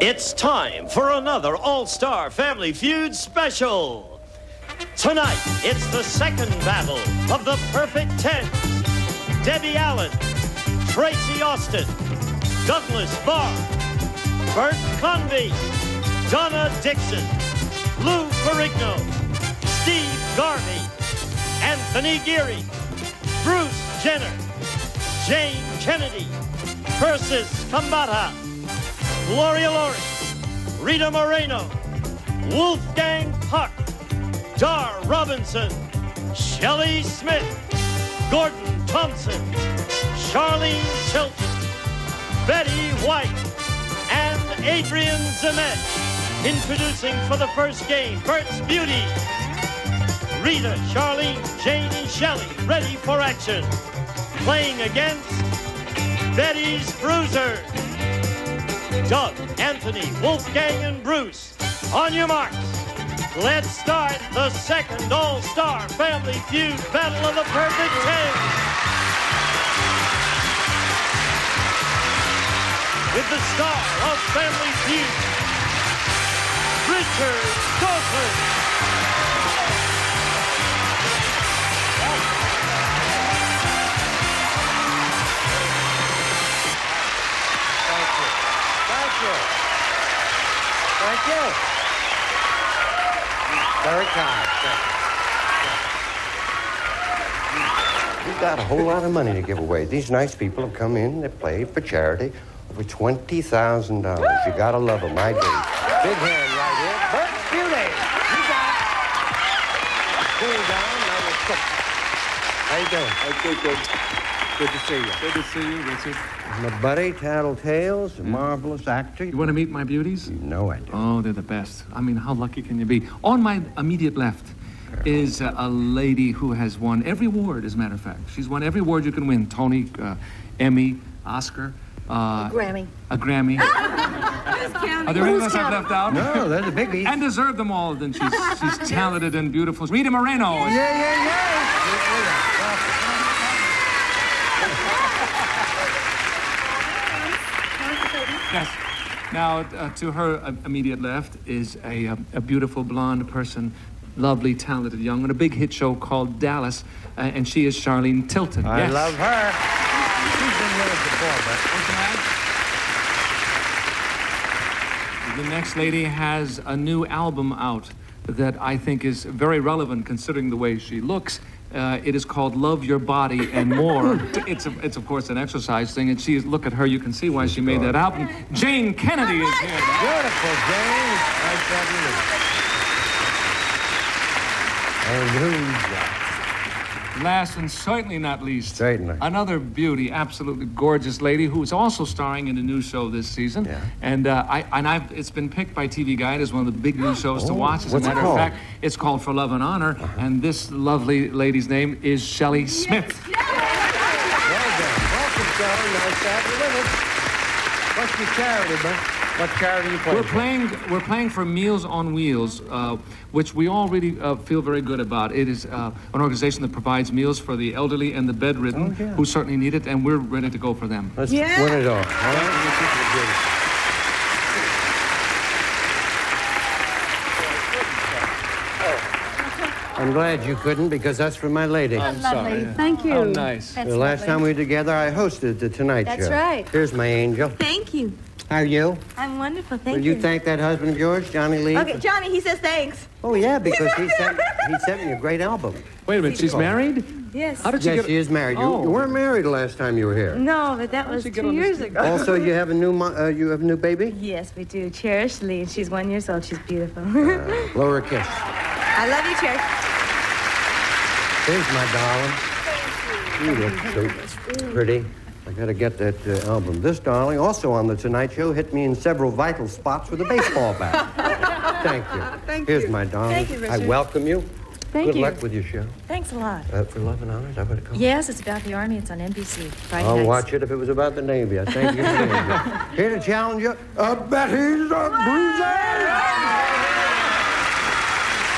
It's time for another All-Star Family Feud special. Tonight, it's the second battle of the perfect tens. Debbie Allen, Tracy Austin, Douglas Barr, Bert Convy, Donna Dixon, Lou Ferrigno, Steve Garvey, Anthony Geary, Bruce Jenner, Jane Kennedy, Persis Khambatta, Gloria Loring, Rita Moreno, Wolfgang Puck, Dar Robinson, Shelley Smith, Gordon Thompson, Charlene Tilton, Betty White, and Adrian Zmed. Introducing for the first game, Bert's Beauty. Rita, Charlene, Jane, and Shelley ready for action. Playing against Betty's Bruiser. Doug, Anthony, Wolfgang, and Bruce. On your marks. Let's start the second All-Star Family Feud Battle of the Perfect Ten. With the star of Family Feud, Richard Dawson. You. Thank you. Very kind. You. We've got a whole lot of money to give away. These nice people have come in, they played for charity. Over $20,000. You gotta love them, I do. Big hand right here. Bert's Beauty. You got it. Cool down. Now you're cooked. How you doing? Okay, good. Uh, Good to see you. Good to see you, Richard. My buddy, Tattletales, a marvelous actor. You want to meet my beauties? You know I do. Oh, they're the best. I mean, how lucky can you be? On my immediate left is uh, a lady who has won every award, as a matter of fact. She's won every award you can win Tony, uh, Emmy, Oscar. Uh, Grammy. A Grammy. Are there any of us I've left out? No, there's a the biggies. And deserve them all. Then she's, she's talented and beautiful. Rita Moreno. Yeah, yeah, yeah. Yes. Now, uh, to her uh, immediate left is a, um, a beautiful blonde person, lovely, talented young, on a big hit show called Dallas, uh, and she is Charlene Tilton. I yes. love her. She's been with us before, but The next lady has a new album out that I think is very relevant considering the way she looks. Uh, it is called Love Your Body and More. it's, a, it's, of course, an exercise thing, and she is, look at her, you can see why she made that album. Jane Kennedy is here. beautiful, Jane. Nice to have you. And who's that? Last and certainly not least, Certainly. another beauty, absolutely gorgeous lady who is also starring in a new show this season. Yeah. And uh, I and I've it's been picked by TV Guide as one of the big new shows to Oh, watch. As what's a it matter called? Uh-huh. of fact, it's called For Love and Honor, and this lovely lady's name is Shelley Smith. Well done. Welcome, Charlie. Nice to have you with us. What's your charity, man? What charity you playing We're for? playing. We're playing for Meals on Wheels, uh, which we all really uh, feel very good about. It is uh, an organization that provides meals for the elderly and the bedridden, Oh, yeah. who certainly need it, and we're ready to go for them. Let's Yeah. win it all. All right? I'm glad you couldn't because that's for my lady. i'm Lovely. Thank you. How nice. That's the last lovely. time we were together, I hosted the Tonight That's Show. right. Here's my angel. Thank you. How are you? I'm wonderful. Thank you. Will you thank that husband of yours, Johnny Lee? Okay, Johnny, he says thanks. Oh, yeah, because he sent, he sent me a great album. Wait a minute. She's married. Yes. How did she Yes, get? she is married. You, Oh. you weren't married the last time you were here. No, but that was she get two years street? ago. Also, you have a new mo- uh, you have a new baby. Yes, we do. Cherish Lee. She's one years old. She's beautiful. Blow her a kiss. I love you, Cherish. Here's my darling. Thank you. You look so pretty. I gotta get that uh, album. This darling, also on the Tonight Show, hit me in several vital spots with a baseball bat. Thank you. Thank Here's you. my darling. Thank you, Richard. I welcome you. Thank you. Good you. luck with your show. Thanks a lot. Uh, for love and honor, is that what it called? Yes, it's about the Army. It's on NBC. Friday I'll nights. watch it if it was about the Navy. I thank you for being here. Here to challenge you, uh, Betty's a bruiser.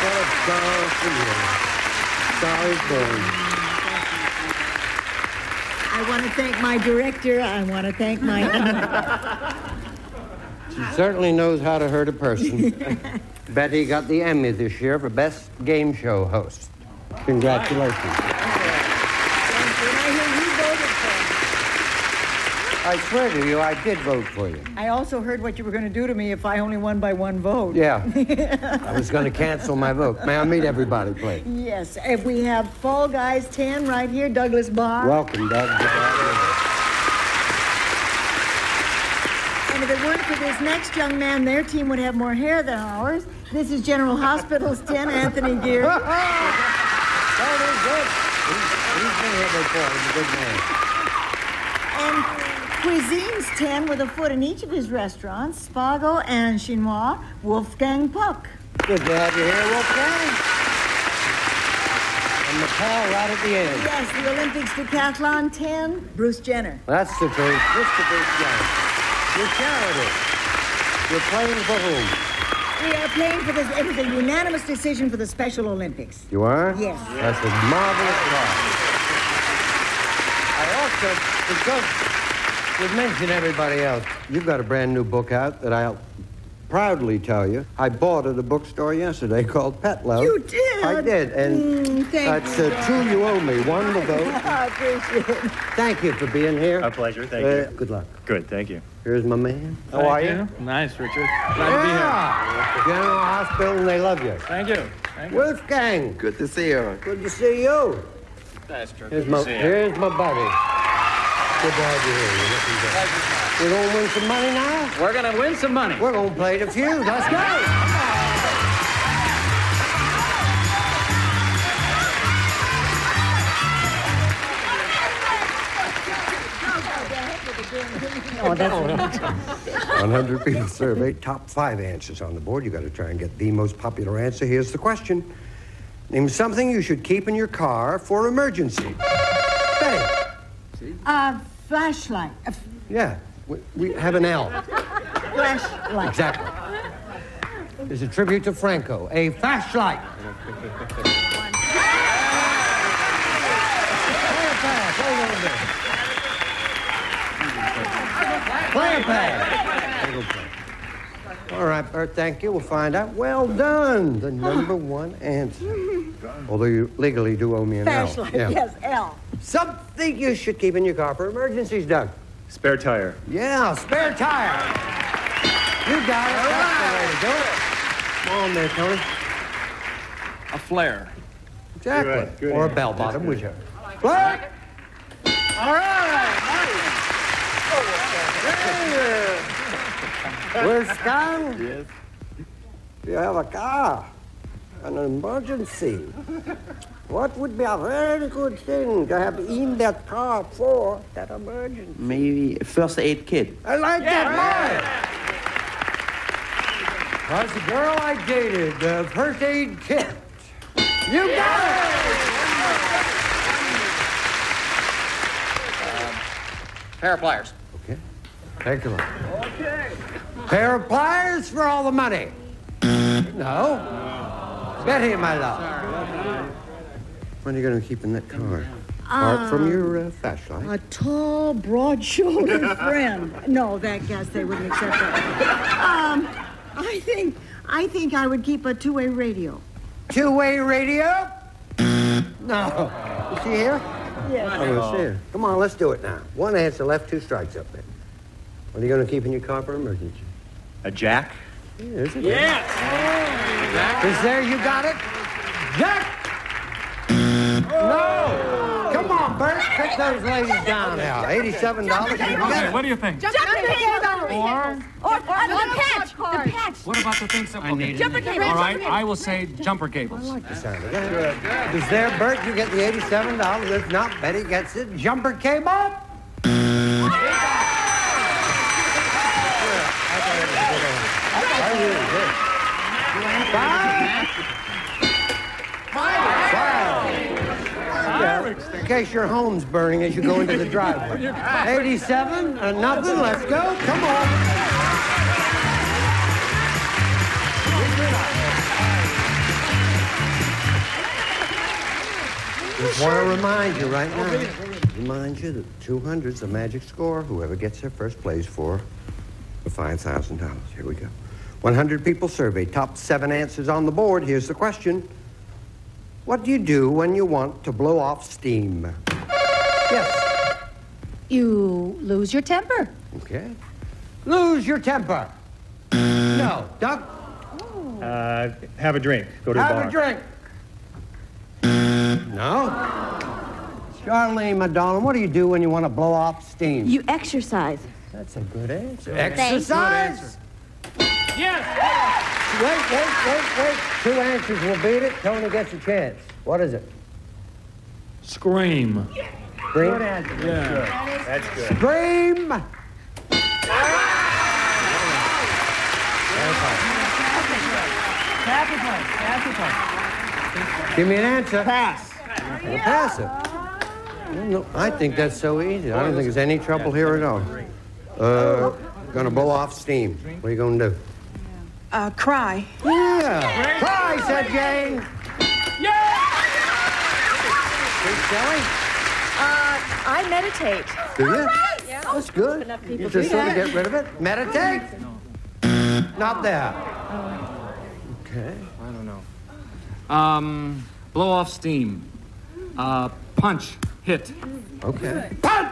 What a star for you. Star is born. I want to thank my director. I want to thank my She certainly knows how to hurt a person. Betty got the Emmy this year for Best Game Show Host. Congratulations. And I hear you voted for I swear to you, I did vote for you. I also heard what you were going to do to me if I only won by one vote. Yeah. I was going to cancel my vote. May I meet everybody, please? Yes. If we have Fall Guys 10 right here, Douglas Barr. Welcome, Doug. Good to have And if it weren't for this next young man, their team would have more hair than ours. This is General Hospital's 10, Anthony Geary. Oh, they're good. He's, he's been here before. He's a good man. And Cuisine's 10 with a foot in each of his restaurants, Spago and Chinois, Wolfgang Puck. Good to have you here, Wolfgang. And McCall right at the end. Yes, the Olympics decathlon 10, Bruce Jenner. That's the truth. Mr. Bruce Jones. Your charity. You're playing for whom? We are playing for this. It was a unanimous decision for the Special Olympics. You are? Yes. That's a marvelous cause. I also, because we've mentioned everybody else, you've got a brand new book out that I'll proudly tell you. I bought at a bookstore yesterday called Pet Love. You did? I did, and Mm, thank that's you, uh, two you owe me. One to vote. I appreciate it. Thank you for being here. A pleasure. Thank Uh, you. Good luck. Good. Thank you. Here's my man. How are you? Nice, Richard. Glad to be here. General Hospital, and they love you. Thank you. Thank you. Wolfgang, Good to see you. good to see you. That's true. Here's my, here's my buddy. Good to have you here. You're looking good. We're gonna win some money now? We're gonna win some money. We're gonna play the feud. Let's go. Oh, that's 100 people surveyed, top five answers on the board. You got to try and get the most popular answer. Here's the question Name something you should keep in your car for emergency. Betty. a flashlight. A f- Yeah, we, we have an L. flashlight. Exactly. It's a tribute to Franco. A flashlight. Play a pad. All right, Bert, thank you. We'll find out. Well done. The ah. number one answer. Although you legally do owe me an L. Yeah. Yes, L. Something you should keep in your car for emergencies, Doug. Spare tire. Yeah, spare tire. You got it. That's the way to do it. Come on there, Tony. A flare. Exactly. Good, good or a bell bottom, whichever. Black. All right. Where's Scan? Yes. You have a car, an emergency. What would be a very good thing to have in that car for that emergency? Maybe first aid kit. I like that line. Was the girl I dated, the first aid kit. You got it! Pair of pliers. Okay. Take look. Okay. Pair of pliers for all the money. No. Betty, my love. What are you going to keep in that car? Apart from your uh, flashlight. A tall, broad-shouldered friend. No, that guess they wouldn't accept that. Um, I think I think I would keep a two-way radio. Two-way radio? No. Is she here? Yes. I will see her. Come on, let's do it now. One answer left, two strikes up there. What are you going to keep in your car for emergency? A jack. Yeah, is it? Yes. Is there? You got it? Jack! No! Come on, Bert. Pick those ladies down now. $87. Okay, what do you think? Jumper cables? Or, or the patch. The patch. What about the things that... Okay. Jumper cable. All right, I will say jumper cables. I like the sound of that. Is there, Bert? You get the $87. If not, Betty gets it. Jumper cable? In case your home's burning as you go into the driveway. 87, uh, nothing, let's go, come on. Just want to remind you right now, remind you that 200's a magic score. Whoever gets there first plays for for $5,000. Here we go. 100 people surveyed, top seven answers on the board. Here's the question What do you do when you want to blow off steam? Yes. You lose your temper. Okay. Lose your temper. No. Duck, Uh, have a drink. Go to the bar. have a drink. No. Charlene McDonald, what do you do when you want to blow off steam? You exercise. That's a good answer. Thanks. Exercise. Yes! Wait, wait, wait, wait. Two answers will beat it. Tony gets a chance. What is it? Scream. Scream. That's good. Scream. Give me an answer. Pass. Pass it. No, I think that's so easy. I don't think there's any trouble here at all. Uh, gonna blow off steam. What are you gonna do? Uh, cry. Yeah. Cry, said Jane. Yeah. Kelly, Uh, I meditate. do you? Yeah. That's good. You just sort of get rid of it. Meditate. Not there. Okay. I don't know. Um, blow off steam. Uh, punch. Hit. Okay. Punch.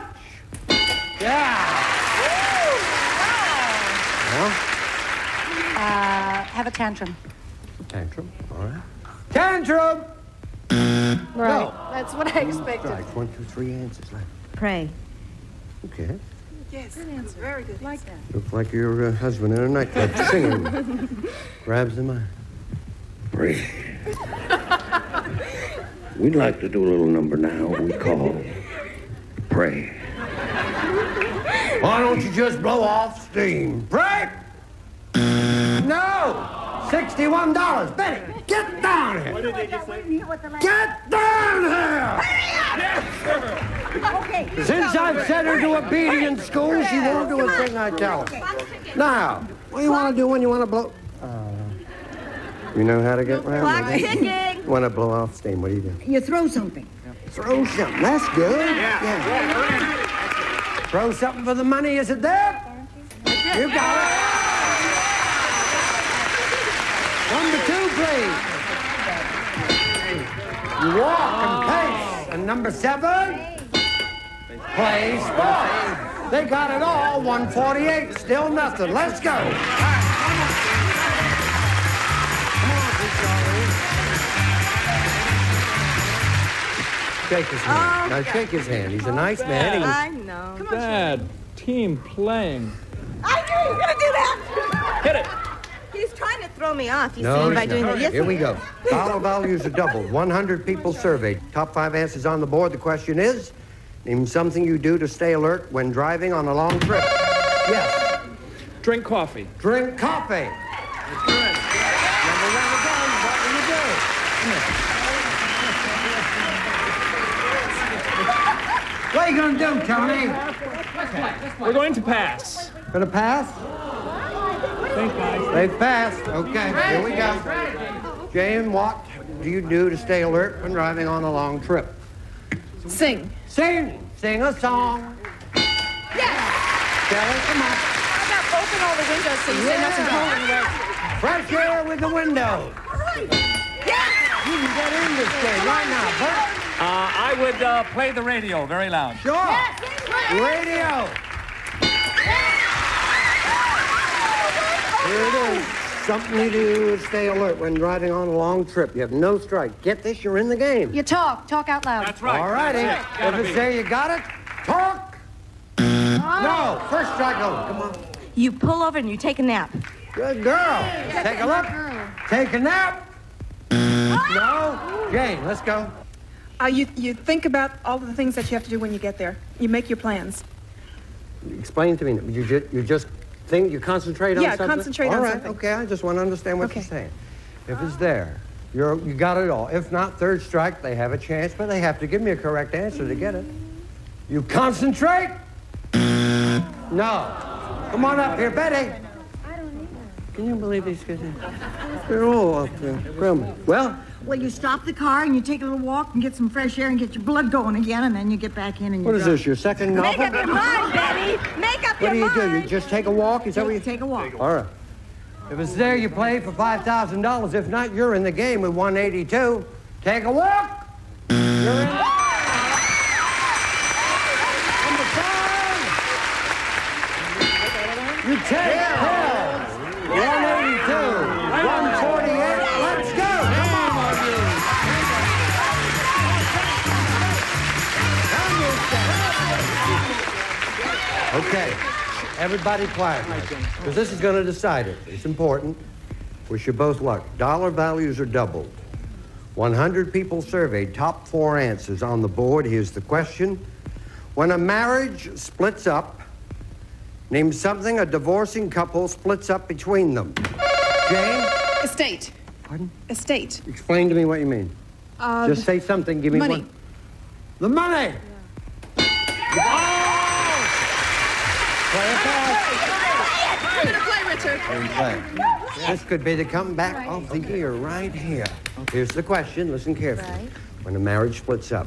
Yeah. Woo. Well, Uh, have a tantrum. tantrum. All right. Tantrum. Right. No. That's what I expected. Strike. One, two, three answers left. Pray. Okay. Yes, very good. Like that. Looks like your uh, husband in a nightclub singing. Grabs the mic. Pray. We'd like to do a little number now we call Pray. Why don't you just blow off steam? Break! No! Sixty-one dollars. Betty, get down here! Get down here! Since I've sent her to obedience school, she won't do a thing I tell her. Now, what do you want to do when you want to blow? Uh, you know how to get around with that? Picking. Want to blow off steam? What do you do? You throw something. Throw something. That's good. Yeah. Throw something for the money. Is it there? You got it. Number two, please. You walk and oh. pace. And number seven, play sports. They got it all. 148. Still nothing. Let's go. Shake his hand. Now shake his hand. He's a nice man. He was I know. Dad, team playing. I knew you were gonna do that. Hit it. He's trying to throw me off. You No, see, by he's doing not. that. Yes, Here we go. Dollar values are doubled. 100 people surveyed. Top five answers on the board. The question is, name something you do to stay alert when driving on a long trip. Yes. Drink coffee. Drink coffee. Number one again. What will you do? What are you gonna do, Tony? We're going to pass. Gonna pass? Thanks, guys. They've passed. Okay, here we go. Jane, what do you do to stay alert when driving on a long trip? Sing. Sing. Sing a song. Yes. Kelly, come on. How about open all the windows so you say nothing cold in there? Fresh air with the windows. You can get in this game right now, Bert. Uh, I would uh, play the radio very loud. Sure. Radio. Here it is. Something you do to stay alert when driving on a long trip. You have no strike. Get this, you're in the game. You talk. Talk out loud. That's right. All righty. That's it. If it's be. there, you got it. Talk. No, first strike over. Come on. You pull over and you take a nap. Good girl. Take a look. Take a nap. No. Jane, let's go. Uh, you, you think about all of the things that you have to do when you get there. You make your plans. Explain to me. You just, you just think, you concentrate on Yeah, something? concentrate All on right, something. Okay, I just want to understand what Okay. you're saying. If it's there, you're, you got it all. If not, third strike, they have a chance, but they have to give me a correct answer to get it. You concentrate? No. Come on up here, Betty. I don't need that. Can you believe these guys? They're all up there. Grandma. Well, Well, you stop the car and you take a little walk and get some fresh air and get your blood going again, and then you get back in and you what is drive. this, your second Make up your mind, Betty. Make up What do your you do? You mind. just take a walk? Is that what you Take a walk. All right. If it's there, you play for $5,000. If not, you're in the game with 182. Take a walk. You're in. Number five. You take care. Okay. Everybody quiet. Because this is going to decide it. It's important. Wish you both luck. Dollar values are doubled. 100 people surveyed, top four answers on the board. Here's the question. When a marriage splits up, name something a divorcing couple splits up between them. Jane, Estate. Pardon? Estate. explain to me what you mean. Uh, Just say something. Give me money. one. The money. Play it fast. I'm gonna play, Richard. And play. This could be the comeback of the year right here. Here's the question. Listen carefully. When a marriage splits up,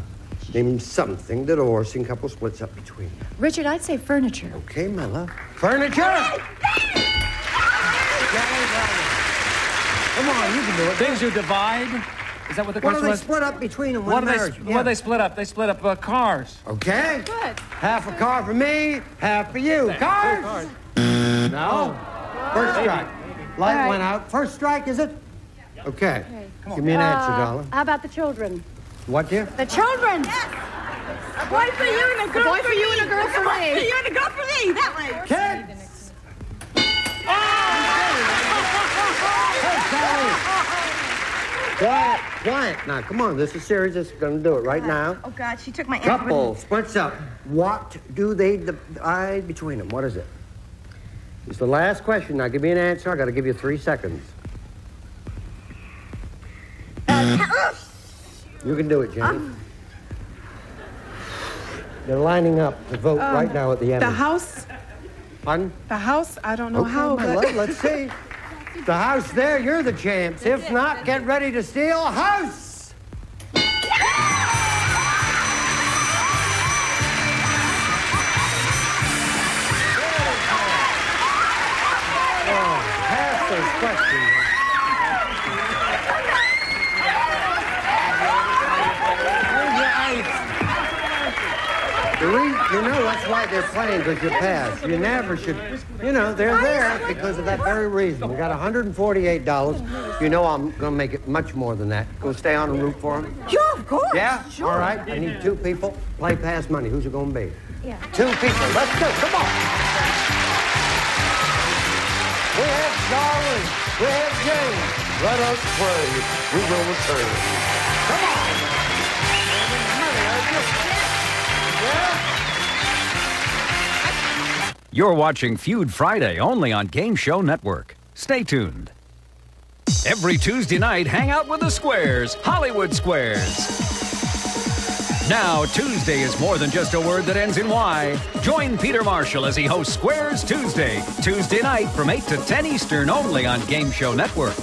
name something the divorcing couple splits up between. Richard, I'd say furniture. Okay, Mella. Furniture. Come on, you can do it. Things you divide. Is that what the question is? What do question they was? split up between them? What One do they? marriage. What do they split up? They split up uh, cars. Okay. Good. Half a car for me, half for you. Cars? No. First strike. Light right. went out. First strike, is it? Okay. Give me an answer, Uh, darling. How about the children? What, dear? The children. A boy for you and a girl boy for you and a girl for me. You and a girl for me, that way. Kids! Hey, Sally! Quiet, quiet. Now, come on. This is serious. This is going to do it right now. Oh, God, she took my Couple splits up. What do they divide between them? What is it? It's the last question. Now, give me an answer. I got to give you three seconds. You can do it, Jenny. They're lining up to vote um, right now at the end. The house. Pardon? The house. I don't know Okay, how, but love, let's see. The house there, you're the champs. If not, get ready to steal a house. Pass those questions. Where's your ice? The re- you know that's why they're playing because you pass. You never should. You know they're there because of that very reason. We got 148 dollars. You know I'm gonna make it much more than that. Go stay on and root for them. Sure, of course. Yeah. Sure. All right. I need two people. Play pass money. Who's it gonna be? Yeah. Two people. Let's go. Come on. We have James. Let us pray. We will return. Come on. You're watching Feud Friday only on Game Show Network. Stay tuned. Every Tuesday night, hang out with the Squares, Hollywood Squares. Now, Tuesday is more than just a word that ends in Y. Join Peter Marshall as he hosts Squares Tuesday, Tuesday night from 8 to 10 Eastern only on Game Show Network.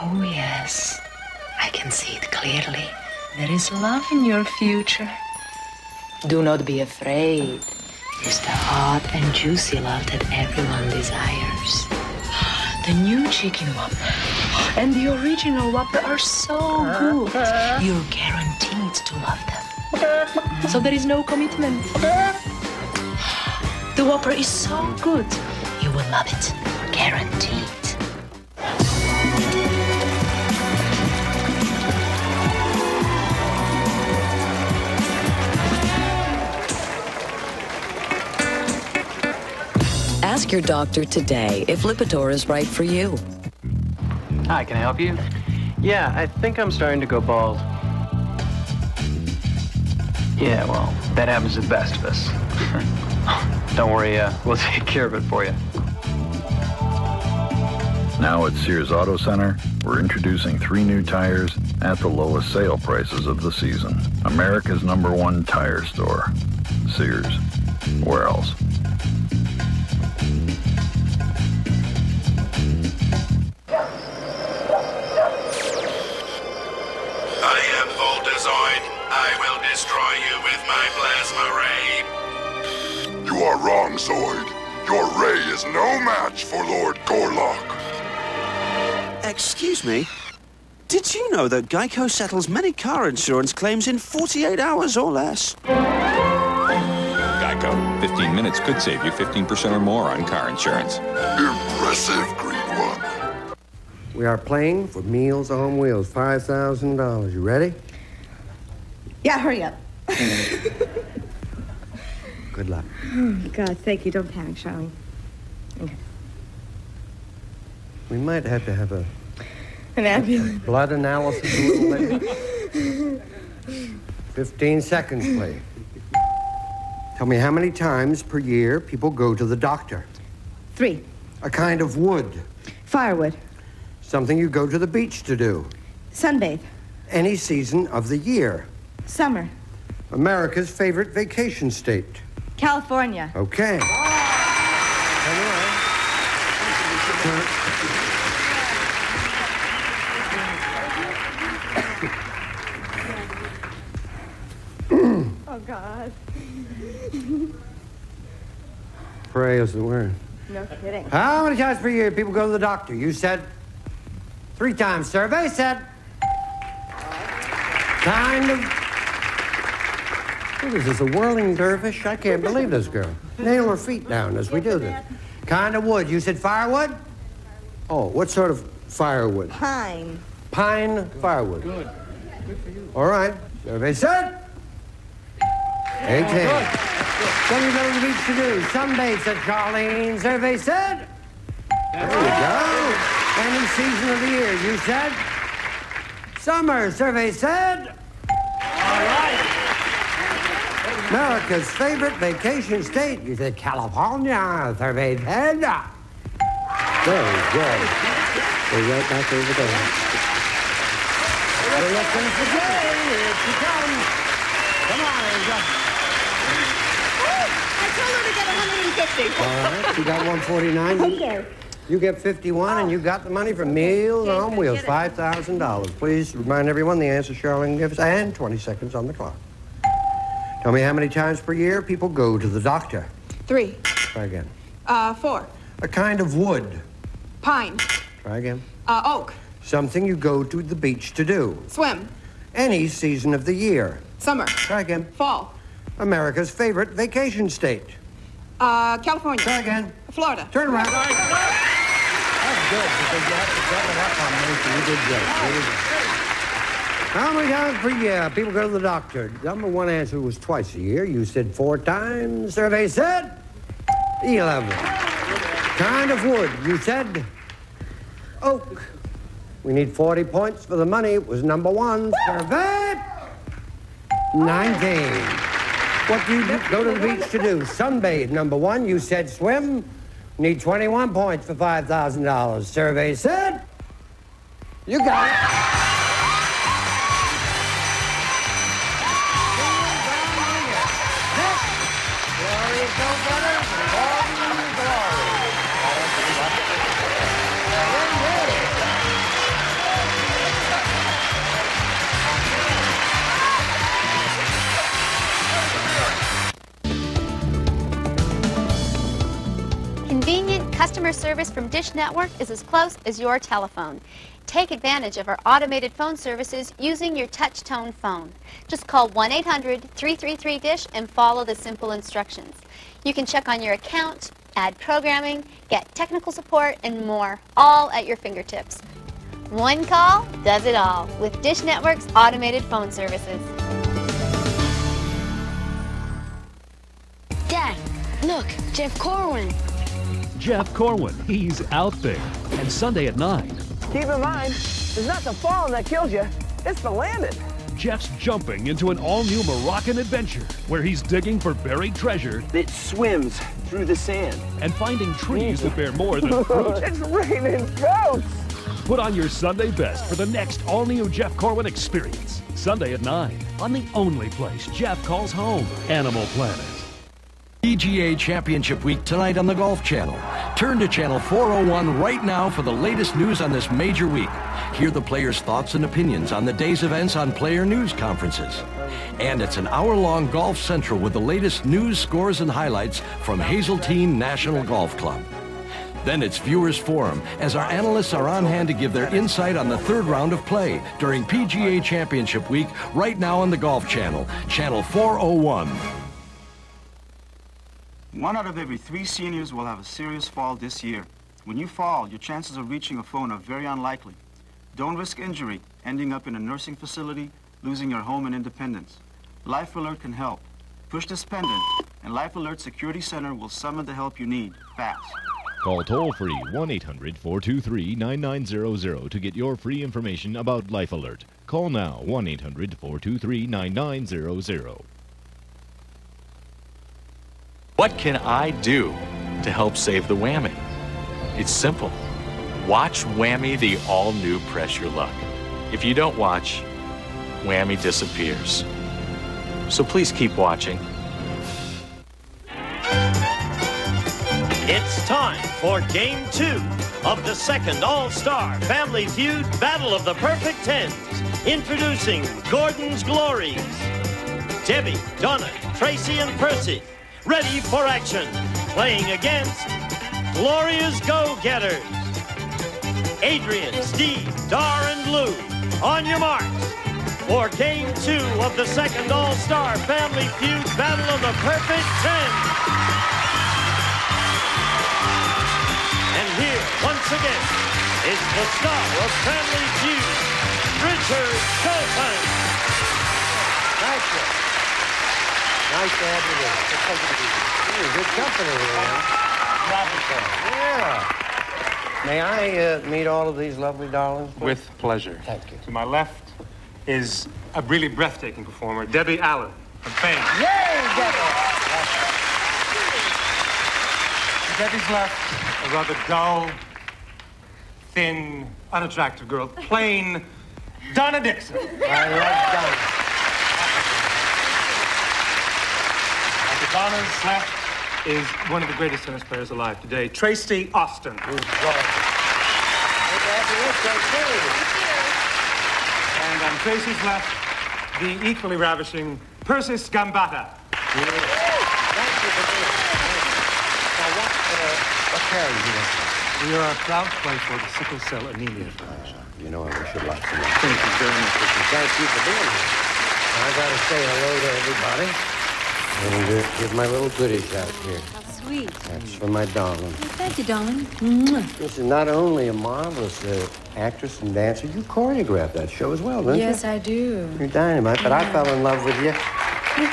Oh, yes. I can see it clearly. There is love in your future. Do not be afraid. It's the hot and juicy love that everyone desires. The new chicken whopper and the original whopper are so good. You're guaranteed to love them. So there is no commitment. The whopper is so good. You will love it. Guaranteed. Ask your doctor today if Lipitor is right for you. Hi, can I help you? Yeah, I think I'm starting to go bald. Yeah, well, that happens to the best of us. Don't worry, uh, we'll take care of it for you. Now at Sears Auto Center, we're introducing three new tires at the lowest sale prices of the season. America's number one tire store. Sears. Where else? Is no match for Lord Gorlock. Excuse me. Did you know that Geico settles many car insurance claims in 48 hours or less? Geico. 15 minutes could save you 15% or more on car insurance. Impressive, Green One. We are playing for Meals on Wheels, $5,000. You ready? Yeah, hurry up. Good luck. Oh, God, thank you. Don't panic, Charlie. Okay. We might have to have a An ambulance. blood analysis a little later. 15 seconds, please. Tell me how many times per year people go to the doctor. Three. A kind of wood. Firewood. Something you go to the beach to do. Sunbathe. Any season of the year. Summer. America's favorite vacation state. California. Okay. Oh, God. Pray is the word. No kidding. How many times per year people go to the doctor? You said three times. Survey said kind of. What is this, a whirling dervish? I can't believe this girl. Nail her feet down as we do this. Kind of wood. You said firewood? Oh, what sort of firewood? Pine. Pine firewood. Good. Good for you. All right. Survey said. 18. What are you going to the beach to do? Sunbathe, said Charlene. Survey said. There you go. Any season of the year, you said. Summer, survey said. All right. America's favorite vacation state, you said California. Survey said. Very good. We're right back over there. We're looking for Jay. Here she comes. Come on, Angel. I told her to get 150. All right, you got 149. Okay. You get 51, and you got the money for Meals on Wheels, $5,000. Please remind everyone the answer Charlene gives, and 20 seconds on the clock. Tell me how many times per year people go to the doctor. Three. Try again. Uh, four. A kind of wood. Pine. Try again. Uh, oak. Something you go to the beach to do. Swim. Any season of the year. Summer. Try again. Fall. America's favorite vacation state. Uh, California. Try again. Florida. Turn around. That's good, because you have to double it up on me, so you did great. Very good. How many times per year people go to the doctor? Number one answer was twice a year. You said four times. Survey said 11. Kind of wood. You said oak. We need 40 points for the money. It was number one. Survey 19. What do you do? go to the beach to do? Sunbathe, number one. You said swim. Need 21 points for $5,000. Survey said you got it. Customer service from Dish Network is as close as your telephone. Take advantage of our automated phone services using your touch tone phone. Just call 1-800-333-DISH and follow the simple instructions. You can check on your account, add programming, get technical support, and more, all at your fingertips. One call does it all with Dish Network's automated phone services. Dad, look, Jeff Corwin. Jeff Corwin, he's out there. And Sunday at 9, Keep in mind, it's not the falling that kills you, it's the landing. Jeff's jumping into an all-new Moroccan adventure where he's digging for buried treasure that swims through the sand. and finding trees that bear more than fruit. it's raining ghosts. Put on your Sunday best for the next all-new Jeff Corwin experience. Sunday at 9 on the only place Jeff calls home, Animal Planet. PGA Championship Week tonight on the Golf Channel. Turn to Channel 401 right now for the latest news on this major week. Hear the players' thoughts and opinions on the day's events on player news conferences. And it's an hour-long Golf Central with the latest news, scores, and highlights from Hazeltine National Golf Club. Then it's Viewers Forum, as our analysts are on hand to give their insight on the third round of play during PGA Championship Week right now on the Golf Channel, Channel 401. One out of every three seniors will have a serious fall this year. When you fall, your chances of reaching a phone are very unlikely. Don't risk injury, ending up in a nursing facility, losing your home and independence. Life Alert can help. Push this pendant, and Life Alert Security Center will summon the help you need, fast. Call toll free 1 800 423 9900 to get your free information about Life Alert. Call now 1 800 423 9900. What can I do to help save the whammy? It's simple. Watch Whammy the all new Press Your Luck. If you don't watch, Whammy disappears. So please keep watching. It's time for game two of the second All Star Family Feud Battle of the Perfect Tens. Introducing Gordon's Glories. Debbie, Donna, Tracy, and Percy ready for action. Playing against Gloria's Go Getters. Adrian, Steve, Dar, and Lou. On your marks for game two of the second All-Star Family Feud Battle of the Perfect Ten. And here, once again, is the star of Family Feud, Richard Shelton. Nice to have you there. It's a pleasure to be here. Ooh, good company here, Yeah. May I uh, meet all of these lovely darlings? please? With pleasure. Thank you. To my left is a really breathtaking performer, Debbie Allen from Fame. Yay, Debbie! To Debbie's left, a rather dull, thin, unattractive girl, plain Donna Dixon. I love Donna. And to Donna's left is one of the greatest tennis players alive today, Tracy Austin. And on Tracy's left, the equally ravishing Persis Khambatta. What carry you want? We are proud to play for the Sickle Cell Anemia Foundation. You know I wish you lots of luck. Thank you very much. Richard. Thank you for being here. I gotta say hello to everybody and uh, give my little goodies out here. Sweet. That's for my darling. Thank you, darling. This is not only a marvelous uh, actress and dancer, you choreographed that show as well, didn't Yes, you? I do. You're dynamite, but I fell in love with you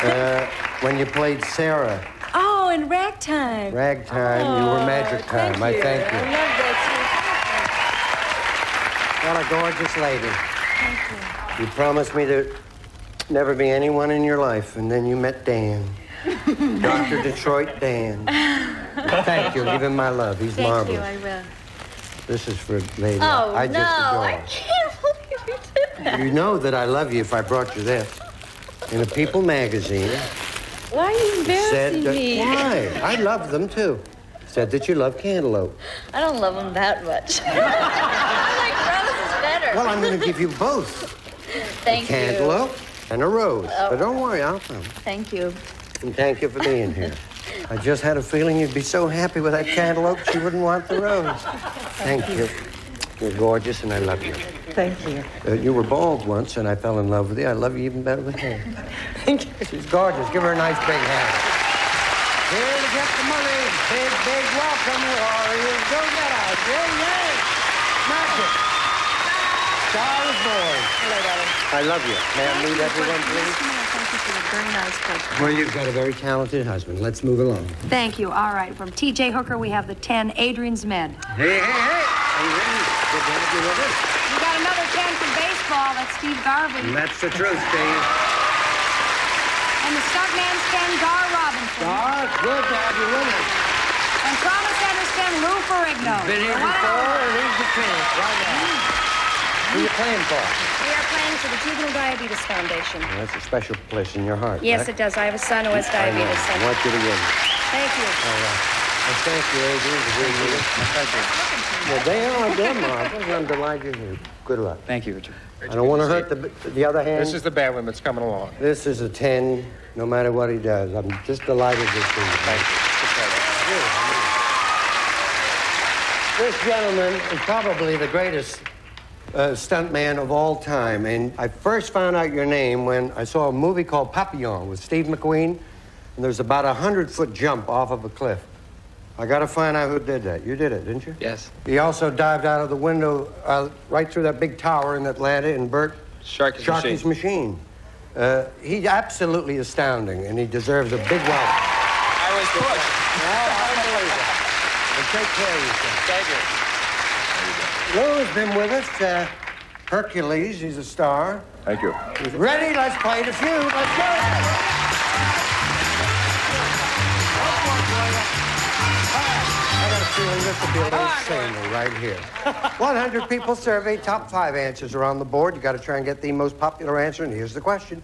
uh, when you played Sarah. Oh, in ragtime. Ragtime, you were magic time. Thank I you. I love that What a gorgeous lady. Thank you. You promised me to never be anyone in your life, and then you met Dan. Dr. Detroit Dan. Thank you. Give him my love. He's Thank marvelous. you, I will. This is for lady Oh, I no, just. I can't believe you did that. You know that I love you if I brought you this. In a People magazine, Why are you it said embarrassing that, me? why? I love them too. Said that you love cantaloupe. I don't love them that much. I like roses better. Well, I'm going to give you both. Thank you. cantaloupe and a rose. Oh. But don't worry, I'll come. Thank you. And thank you for being here. I just had a feeling you'd be so happy with that cantaloupe you wouldn't want the rose. Thank you. You're gorgeous and I love you. Thank you. Uh, you were bald once and I fell in love with you. I love you even better with hair. Thank you. She's gorgeous. Give her a nice big hand. Here to get the money. Big, big welcome, Warriors. Go get out. Yay, yay. Magic. Star is born. Hello. I love you. May I meet everyone, please? Thank you for the very nice question. Well, you've got a very talented husband. Let's move along. Thank you. All right. From TJ Hooker, we have the 10, Adrian Zmed. Hey, hey, hey. Are you ready? Good to have you with us. We got another 10 from baseball. That's Steve Garvey. And that's the truth, Steve. And the stuntman's 10, Dar Robinson. Dar, good to have you with us. And Trauma Center's 10, Lou Ferrigno. Been here before, and here's the chance. Right now. Who are you playing for? We are playing for the Juvenile Diabetes Foundation. Well, that's a special place in your heart. Yes, right? it does. I have a son who has diabetes. I so- want you to win. Thank you. All right. Well, thank you, Adrian, for being here. Well, they are. They're. I'm delighted you're here. Good luck. Thank you, Richard. I don't want to hurt the, the other hand. This is the bad one that's coming along. This is a 10, no matter what he does. I'm just delighted to see you. Thank you. This gentleman is probably the greatest uh, stuntman of all time. And I first found out your name when I saw a movie called Papillon with Steve McQueen. And there's about a hundred foot jump off of a cliff. I got to find out who did that. You did it, didn't you? Yes. He also dived out of the window uh, right through that big tower in Atlanta in Burt Sharky's, Sharky's machine. machine. Uh, he's absolutely astounding, and he deserves a big welcome. I was pushed. unbelievable. And take care of yourself. Thank you. Lou has been with us. Uh, Hercules, he's a star. Thank you. He's ready. Let's play the feud. Let's go. I got a feeling this will be a little single right here. 100 people surveyed, top five answers are on the board. You got to try and get the most popular answer, and here's the question.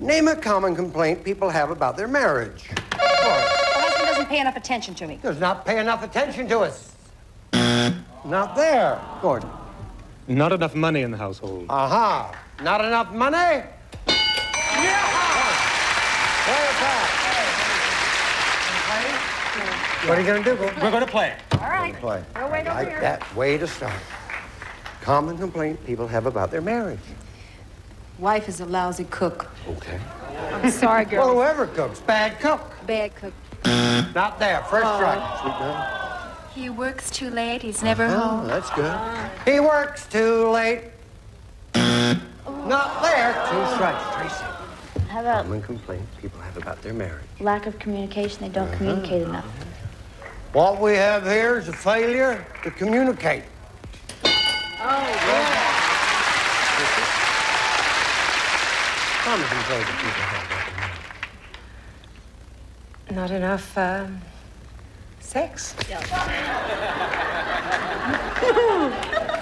Name a common complaint people have about their marriage. My husband doesn't pay enough attention to me. Does not pay enough attention to us. Not there. Gordon. Not enough money in the household. Aha. Not enough money? Yeah. What are you going to do? Gordon? We're going to play. All right. Play. We'll wait over Like here. that. Way to start. Common complaint people have about their marriage. Wife is a lousy cook. Okay. I'm sorry, girl. Well, whoever cooks, bad cook. Bad cook. Not there. First Oh. strike. Sweetheart. He works too late. He's never Oh, home. that's good. He works too late. Not there. Two strikes. Tracy. How about Common complaint people have about their marriage. lack of communication? They don't communicate enough. What we have here is a failure to communicate. Common complaint that people have about their marriage. Not enough um, sex.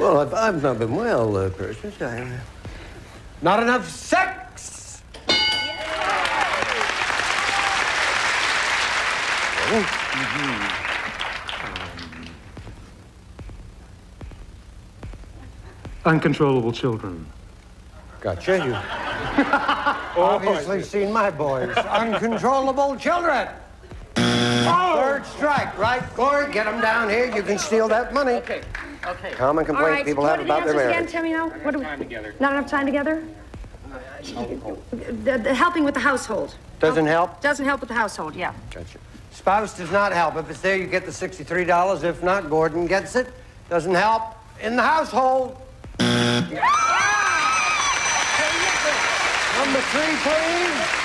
Well, I've, I've not been well, uh, Persis. I, uh, not enough sex. Mm-hmm. Um. Uncontrollable children. Gotcha. You obviously seen my boys. Uncontrollable children. Third strike, right? Gord, get them down here. You can steal that money. Okay. Okay. Common complaint right. people what have are the about their marriage. again? Tell me now. What do we, Not enough time together? The, the helping with the household. Doesn't help? Doesn't help with the household, yeah. Gotcha. Spouse does not help. If it's there, you get the $63. If not, Gordon gets it. Doesn't help in the household. Number three, please.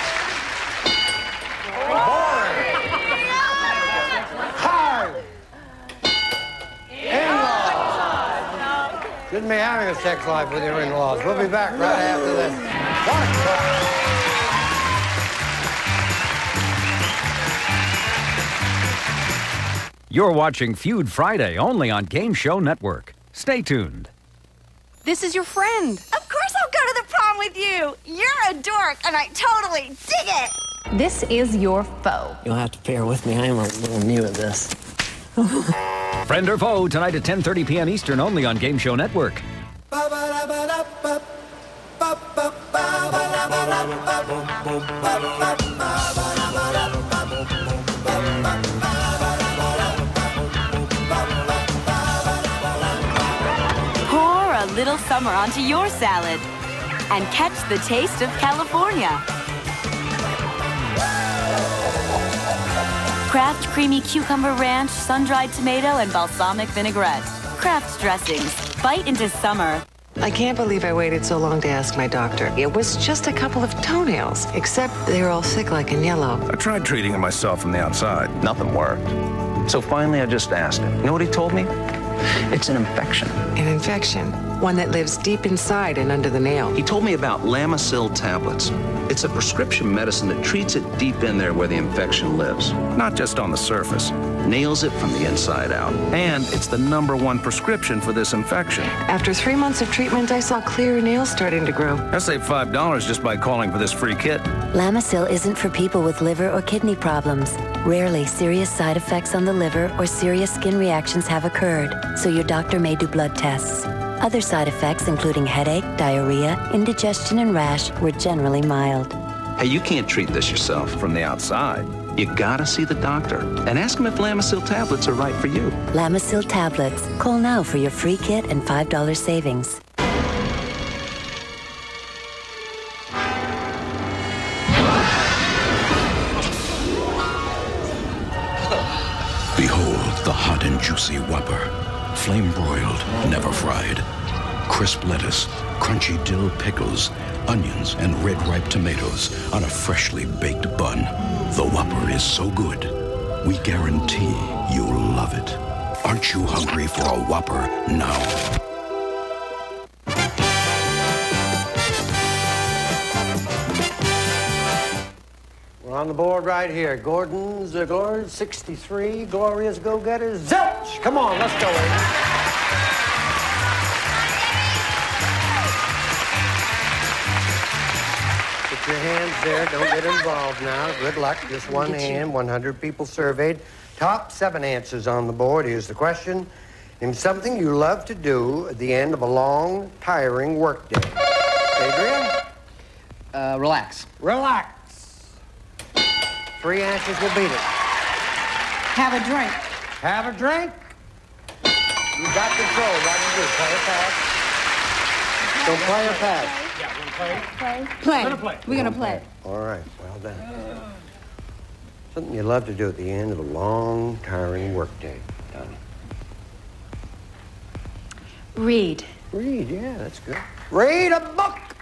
Shouldn't be having a sex life with your in-laws. We'll be back right after this. You're watching Feud Friday only on Game Show Network. Stay tuned. This is your friend. Of course I'll go to the prom with you. You're a dork, and I totally dig it. This is your foe. You'll have to bear with me. I am a little new at this. Friend or foe tonight at 10:30 p.m. Eastern only on Game Show Network. Pour a little summer onto your salad and catch the taste of California. Kraft Creamy Cucumber Ranch, sun-dried tomato, and balsamic vinaigrette. Kraft dressings. Bite into summer. I can't believe I waited so long to ask my doctor. It was just a couple of toenails, except they were all sick-like and yellow. I tried treating it myself from the outside. Nothing worked. So finally, I just asked him. You know what he told me? It's an infection. An infection, one that lives deep inside and under the nail. He told me about Lamisil tablets. It's a prescription medicine that treats it deep in there where the infection lives. Not just on the surface. Nails it from the inside out. And it's the number one prescription for this infection. After three months of treatment, I saw clear nails starting to grow. I saved $5 just by calling for this free kit. Lamisil isn't for people with liver or kidney problems. Rarely, serious side effects on the liver or serious skin reactions have occurred, so your doctor may do blood tests. Other side effects, including headache, diarrhea, indigestion, and rash, were generally mild. Hey, you can't treat this yourself. From the outside. you gotta see the doctor and ask him if Lamisil tablets are right for you. Lamisil tablets. Call now for your free kit and $5 savings. Behold the hot and juicy Whopper. Flame broiled, never fried. Crisp lettuce, crunchy dill pickles, onions, and red ripe tomatoes on a freshly baked bun. The Whopper is so good, we guarantee you'll love it. Aren't you hungry for a Whopper now? On the board right here. Gordon's uh, Glory 63, Gloria's Go-Getters, zilch! Come on, let's go. Put your hands there. Don't get involved now. Good luck. Just one hand. 100 people surveyed. Top seven answers on the board. Here's the question. Name something you love to do at the end of a long, tiring workday. Adrian? Uh, relax. Relax. Three answers will beat it. Have a drink. Have a drink. You got control. What do you do? Play a pass. Don't play a pass. Yeah, we're gonna play. Play. We're gonna play. We're gonna play. All right. Well done. Something you love to do at the end of a long, tiring workday. Done. Read. Read, yeah, that's good. Read a book.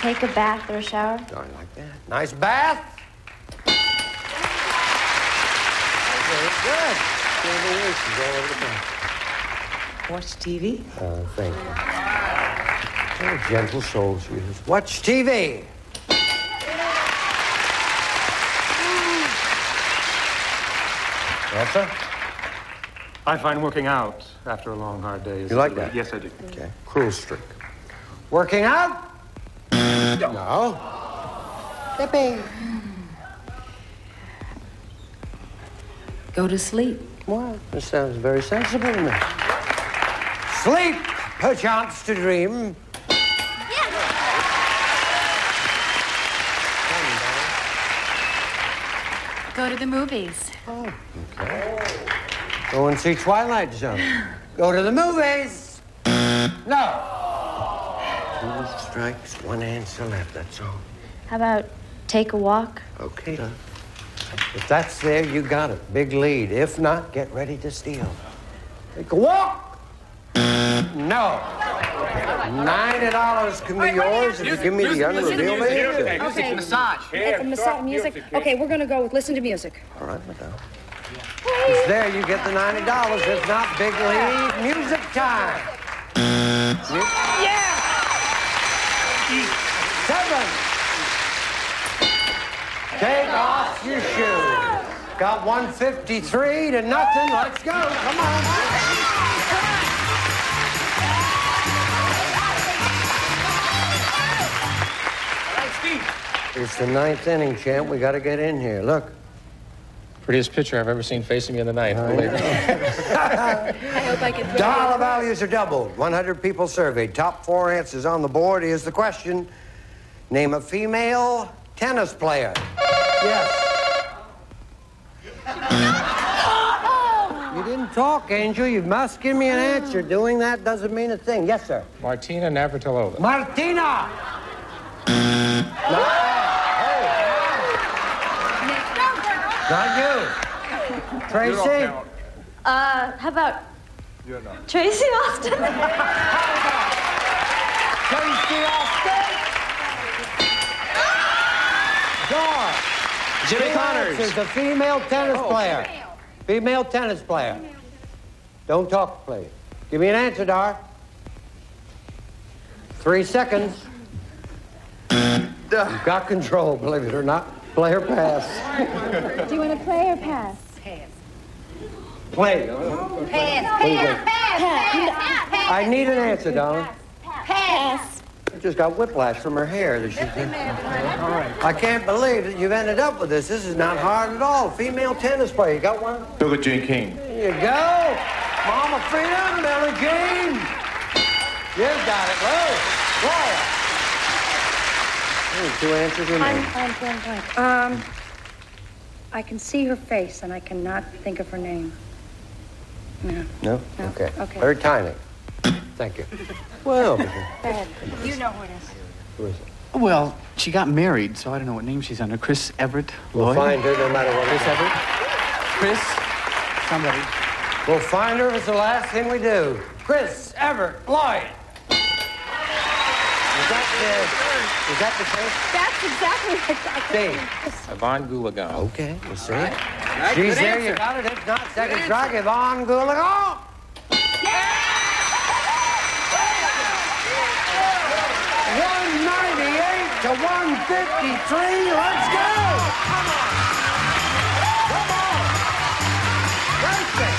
Take a bath or a shower. Oh, I like that. Nice bath. Very good. She's all over the place. Watch TV. Oh, thank you. What a gentle soul she is. Watch TV. Elsa? I find working out after a long, hard day is. You like that? Yes, I do. Okay. Cruel streak. Working out? No. Yippee. Go to sleep. Well, this sounds very sensible to me. Sleep, perchance to dream. Go to the movies. Oh, okay. Go and see Twilight Zone. Go to the movies. No. Two strikes, one answer left, that's all. How about take a walk? Okay. If that's there, you got it. Big lead. If not, get ready to steal. Take a walk. No. Ninety dollars can be yours if you give me the unrevealed answer. Okay. Massage. massage music. Okay, we're gonna go with listen to music. All right, madam. If there, you get the ninety dollars. If not, big lead. Music time. Yeah. Seven. Take off your shoes. Got 153 to nothing. Let's go. Come on. It's the ninth inning, champ. We got to get in here. Look. Prettiest pitcher I've ever seen facing me in the ninth. believe me. I hope I can. Dollar values are doubled. 100 people surveyed. Top four answers on the board. Here's the question. Name a female tennis player. Yes. You didn't talk, Angel. You must give me an answer. Doing that doesn't mean a thing. Yes, sir. Martina Navratilova. Martina! No. Not you. Tracy? Uh, how about You're not. Tracy Austin? Tracy Austin? Dar. Jimmy Two Connors. is a female tennis oh. player. Female tennis player. Don't talk, please. Give me an answer, Dar. Three seconds. You've got control, believe it or not. Player pass. Do you want to play or pass? Pass. Play. Pass. What do you think? Pass. I need an answer, Donna. Pass. I just got whiplash from her hair. That she I can't believe that you've ended up with this. This is not hard at all. Female tennis player. You got one? Billie Jean King. There you go. Mama Freedom, Billie Jean. You've got it, Lou. Gloria. Only two answers I'm. I'm blank, blank. Um, I can see her face and I cannot think of her name. No. No? No. Okay. Okay. Very tiny. Thank you. Well, Bad. You know who it is. who is it? Well, she got married, so I don't know what name she's under. Chris Evert We'll Lloyd? find her no matter what. Chris Evert? Chris? Somebody. We'll find her if it's the last thing we do. Chris Evert Lloyd. Is that the, is that the case? That's exactly what I Steve. Yvonne Goolagong. Okay, we'll see. She's there, you got it. If not, second strike, Yvonne Goolagong. 198 to 153. Let's go. Come on. Come on. Race it.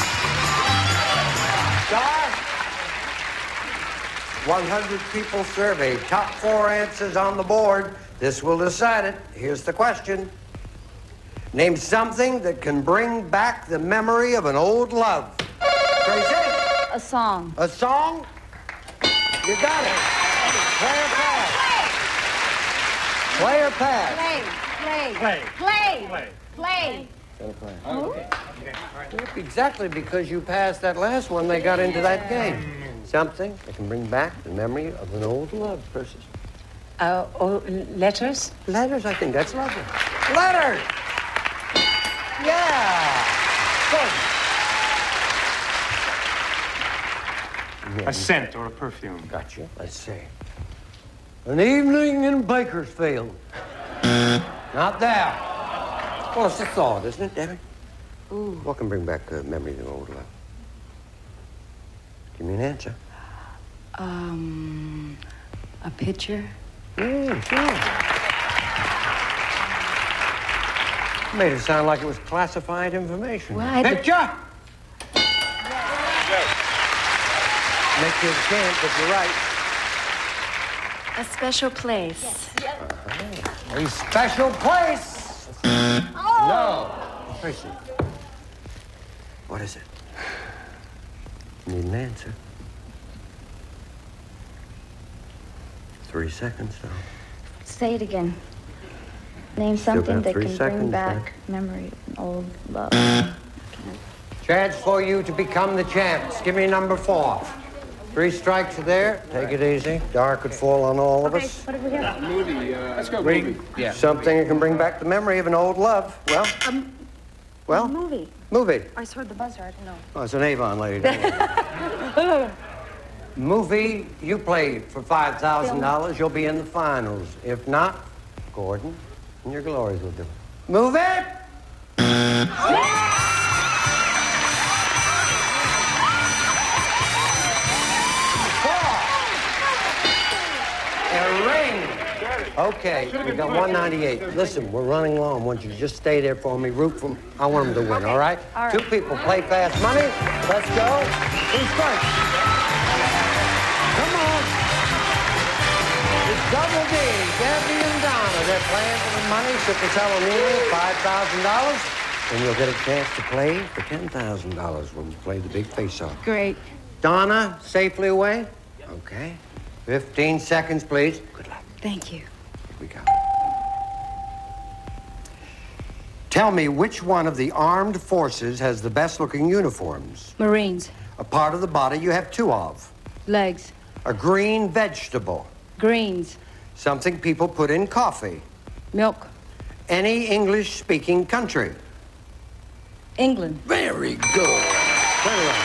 Star. 100 people surveyed. Top four answers on the board. This will decide it. Here's the question. Name something that can bring back the memory of an old love. Tracy? A song. A song? You got it. Pass. Player pass. Play, play, Play. play, play. Yep, Exactly because you passed that last one, they got into that game. Something that can bring back the memory of an old love, Persis. Uh, oh, letters? Letters, I think that's lovely. Letters! Yeah! Good. A scent or a perfume. Gotcha. Let's see. An evening in Bakersfield. Not there. Well, it's a thought, isn't it, Debbie? Ooh. What can bring back uh, memories of old love? Give me an answer. Um, a picture? Mm, sure. Made it sound like it was classified information. Well, I had to- Picture! Make you a chance if you're right. A special place. A special place. No. Tracy. What is it? Need an answer. Three seconds now. Say it again. Name something that can seconds, bring Jack. back memory of an old love. Chance for you to become the champs. Give me number four. Three strikes are there. Take it easy. Dark could fall on all of us. What have we got? Movie, uh, let's go Read movie. Yeah. something that can bring back the memory of an old love. Well, Um, well, movie. movie. I just heard the buzzer. I didn't know. Oh, it's an Avon lady. movie, you played for $5,000. You'll be in the finals. If not, Gordon and your glories will do. Move it! Okay, we got 198. Listen, we're running low. I want you to just stay there for me. Root for I want them to win, all right? all right. Two people play fast money. Let's go. Who's first? Come on. It's Double D, Debbie and Donna. They're playing for the money. sickle cell anemia, $5,000. And you'll get a chance to play for $10,000 when you play the big face-off. Great. Donna, safely away? Okay. 15 seconds, please. Good luck. Thank you. Here we go. Tell me which one of the armed forces has the best looking uniforms? Marines. A part of the body you have two of. Legs. A green vegetable. Greens. Something people put in coffee. Milk. Any English speaking country. England. Very good. Turn around.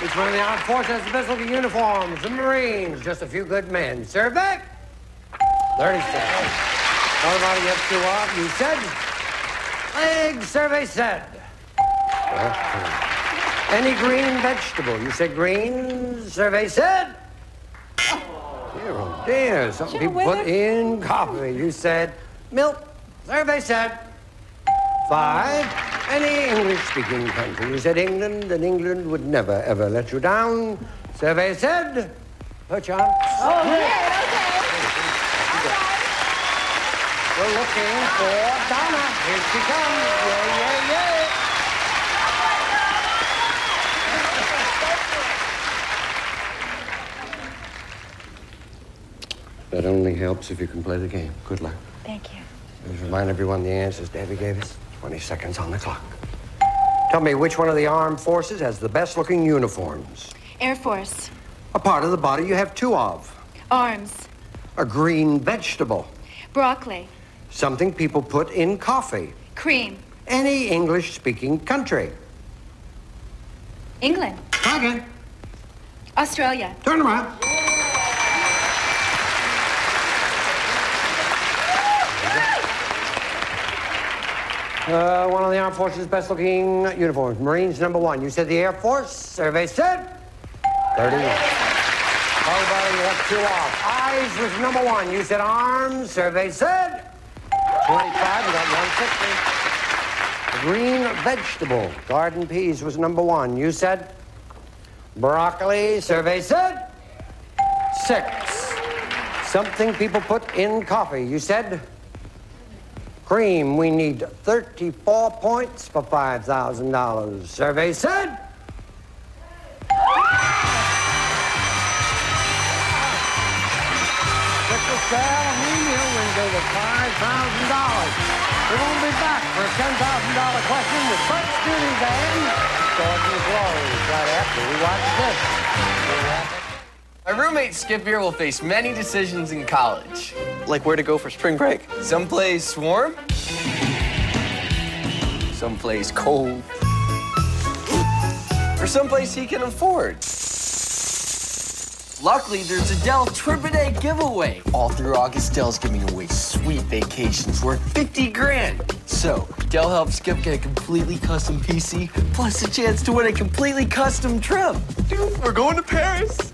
Which one of the armed forces has looking uniforms? The Marines. Just a few good men. Survey. 30 seconds. What about you have two off? You said. Leg survey said. Okay. Any green vegetable? You said green. Survey said. Dear, oh dear. Something people put in coffee. You said milk. Survey said. Five. Any English-speaking country. You said England, and England would never, ever let you down. Survey said. Perchance. Oh, yeah, okay. We're looking for Donna. Here she comes. Yeah, yeah, yeah. That only helps if you can play the game. Good luck. Thank you. Just remind everyone the answers Debbie gave us. 20 seconds on the clock. Tell me which one of the armed forces has the best looking uniforms? Air Force. A part of the body you have two of. Arms. A green vegetable. Broccoli. Something people put in coffee. Cream. Any English speaking country. England. Try again. Australia. Turn around. Uh, one of the Armed Forces' best looking uniforms. Marines number one. You said the Air Force. Survey said 30. Everybody, you have two off. Eyes was number one. You said arms. Survey said 25. We got 160. Green vegetable. Garden peas was number one. You said broccoli. Survey said six. Something people put in coffee. You said cream. We need 34 points for $5,000. Survey said. Mr. Sal Amelia wins over $5,000. We're going be back for a $10,000 question with Bert's Beauties and Gordon Glory right after we watch this. My roommate Skip here will face many decisions in college. Like where to go for spring break? Someplace warm? Someplace cold? Or someplace he can afford? Luckily, there's a Dell Trip a Day giveaway. All through August, Dell's giving away sweet vacations worth 50 grand. So, Dell helps Skip get a completely custom PC, plus a chance to win a completely custom trip. Dude, we're going to Paris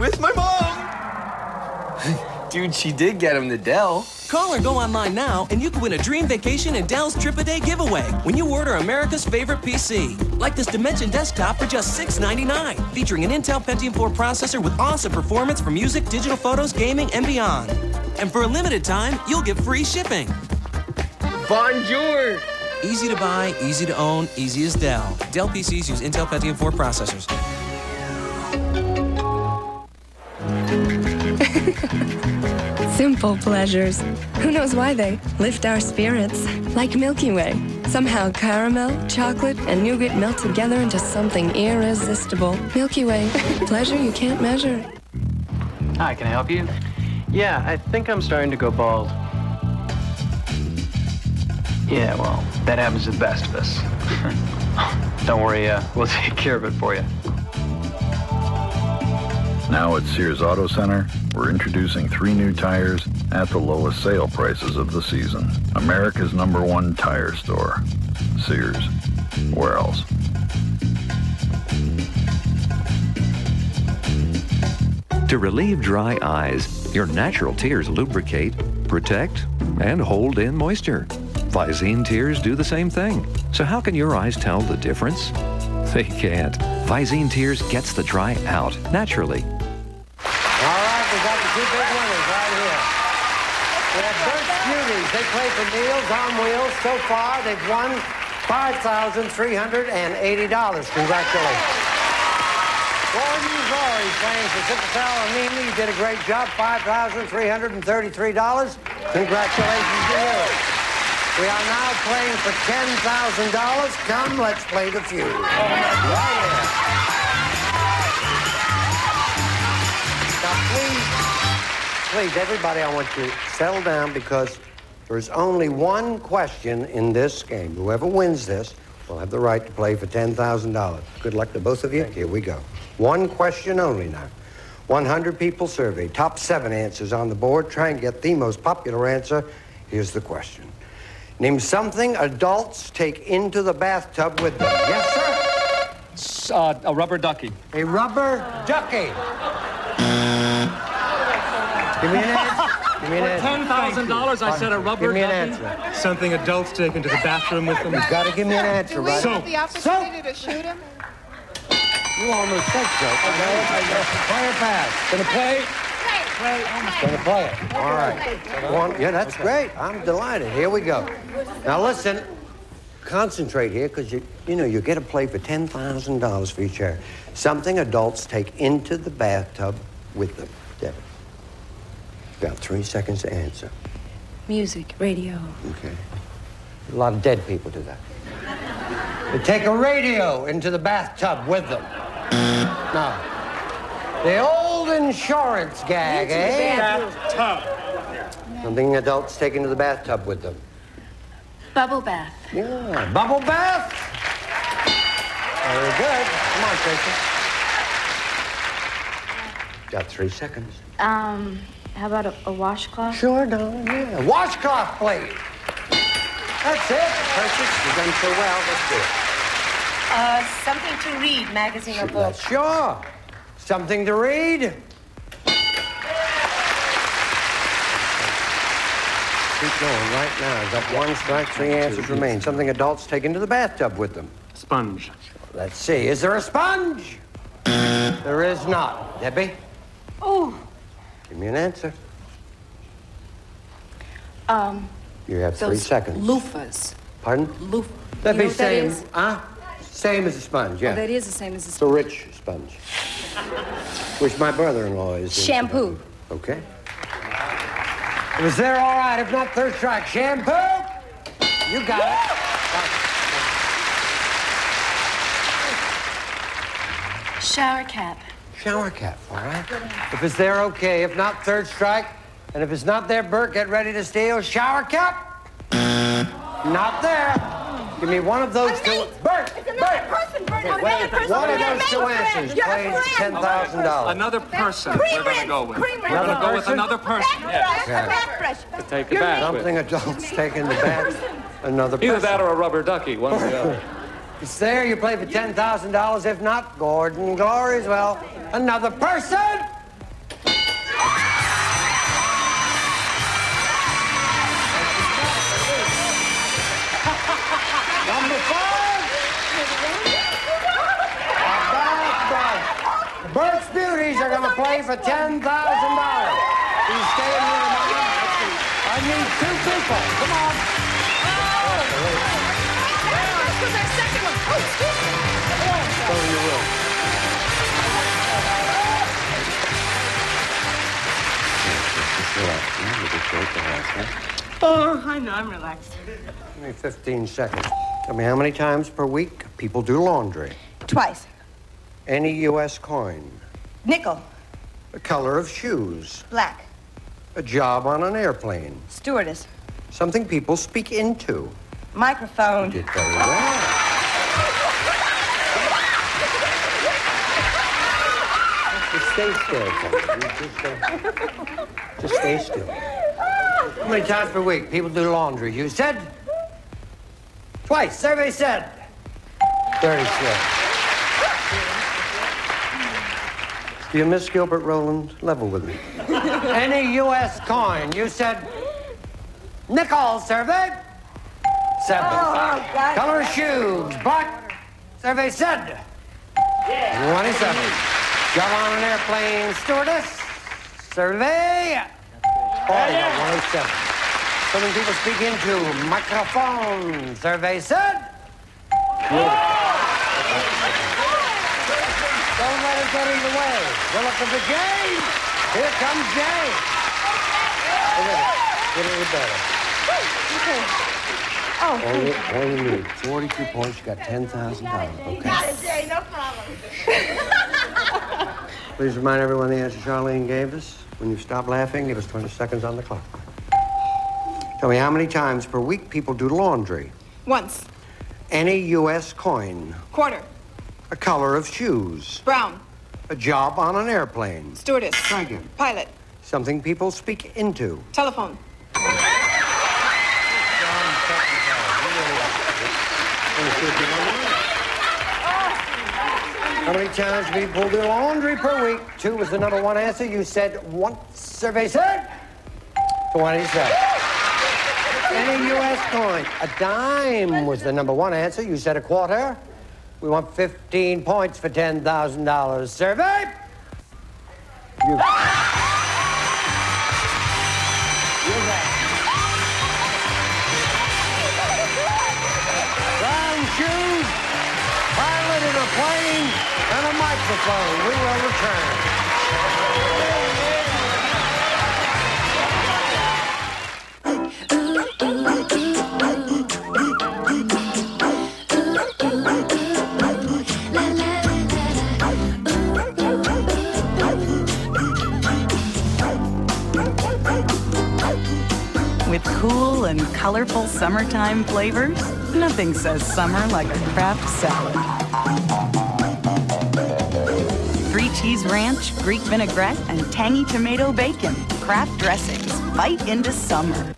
with my mom. Dude, she did get him the Dell. Call or go online now, and you can win a dream vacation and Dell's Trip a Day giveaway when you order America's favorite PC. Like this Dimension desktop for just $6.99, featuring an Intel Pentium 4 processor with awesome performance for music, digital photos, gaming, and beyond. And for a limited time, you'll get free shipping. Bonjour! Easy to buy, easy to own, easy as Dell. Dell PCs use Intel Pentium 4 processors. Simple pleasures. Who knows why they lift our spirits? Like Milky Way. Somehow caramel, chocolate, and nougat melt together into something irresistible. Milky Way. Pleasure you can't measure. Hi, can I help you? Yeah, I think I'm starting to go bald. Yeah, well, that happens to the best of us. Don't worry, uh, we'll take care of it for you. Now at Sears Auto Center, we're introducing three new tires at the lowest sale prices of the season. America's number one tire store. Sears. Where else? To relieve dry eyes, your natural tears lubricate, protect, and hold in moisture. Visine tears do the same thing. So how can your eyes tell the difference? They can't. Visine tears gets the dry out naturally. They play for Meals on Wheels. So far, they've won $5,380. Congratulations. Gordon Glory playing for sickle cell anemia. You did a great job. $5,333. Congratulations to you. We are now playing for $10,000. Come, let's play the feud. Right here. Please, everybody, I want you to settle down because there's only one question in this game. Whoever wins this will have the right to play for $10,000. Good luck to both of you. Here we go. One question only now. 100 people surveyed. Top seven answers on the board. Try and get the most popular answer. Here's the question. Name something adults take into the bathtub with them. Yes, sir? Uh, a rubber ducky. A rubber ducky. Give me an answer. Give me an For answer. ten thousand dollars, I said a rubber Give me an ducky. answer. Something adults take into the bathroom with them. You've got to give me an answer, Do we right? have the opportunity to shoot him? You almost said so. Play or pass? Gonna play? Gonna play it. All right. One, yeah, that's great. I'm delighted. Here we go. Now listen. Concentrate here, because you, you know, you get to play for ten thousand dollars for each chair. Something adults take into the bathtub with them. Debbie. Got three seconds to answer. Music, radio. Okay. A lot of dead people do that. They take a radio into the bathtub with them. Now, the old insurance gag, eh? Bathtub. Something adults take into the bathtub with them. Bubble bath. Yeah, bubble bath. Very good. Come on, Tracy. Got three seconds. Um, how about a, a washcloth? Sure, darling. Yeah. Washcloth plate. That's it. Precious, you've done so well. Let's do it. Uh, something to read, magazine or book. Sure. Something to read? Keep going right now. Got one strike, three answers remain. Something adults take into the bathtub with them. Sponge. Let's see. Is there a sponge? there is not. Debbie, Oh, give me an answer. um, You have three seconds. loofahs. Pardon? Loof. That'd you be know what that same. is? Huh? Same as a sponge, yeah. Oh, that is the same as a It's a rich sponge. Which my brother-in-law is. into. shampoo. Okay. It Was there all right? If not, third strike. Shampoo? You got it. Shower cap. Shower cap, all right? If it's there, okay. If not, third strike. And if it's not there, Bert, get ready to steal. Shower cap? Not there. Give me one of those two. Bert! It's another person, Bert. Okay, wait, one of those two answers plays ten thousand dollars. Another person we're going to go with. Cream We're going to Another go with person? another person. Yes. Okay. Bathbrush. Take a bath Something with. adults take in the bath. Another Either person. that or a rubber ducky, one or the other. It's there, you play for $10,000. If not, Gordon Glory's, well, another person! Number five! Bert's Beauties are gonna play for $10,000. Oh, I know, I'm relaxed. Give me 15 seconds. Tell me how many times per week people do laundry. Twice. Any U.S. coin. Nickel. The color of shoes. Black. A job on an airplane. Stewardess. Something people speak into. Microphone. Did very well. Just stay still, Just stay, just stay still. How many times per week people do laundry? You said? Twice. Survey said. 36. Do you miss Gilbert Roland? Level with me. Any U.S. coin? You said nickel. Survey. Seven. Oh, God. Color of shoes. Black. Survey said. 27. Job on an airplane. Stewardess. Survey. 40. got 107. Something people speak into. Microphone. Survey said. Don't let it get in the way. We'll look at the game. Here comes Jay. Look at it. Get a little better. Oh, All you, all you need, 42 points, you got $10,000, okay? got it, Jay, no problem. Please remind everyone the answer Charlene gave us. When you stop laughing, give us 20 seconds on the clock. Tell me how many times per week people do laundry. Once. Any U.S. coin. Quarter. A color of shoes. Brown. A job on an airplane. Stewardess. Try again. Pilot. Something people speak into. Telephone. How many times do people do laundry per week? Two was the number one answer. You said once. Survey said 27. Any U.S. coin? A dime was the number one answer. You said a quarter. We want 15 points for $10,000. Survey. You. the. We will return. With cool and colorful summertime flavors, nothing says summer like a Kraft salad. Cheese ranch, Greek vinaigrette, and tangy tomato bacon. Kraft dressings. Bite into summer.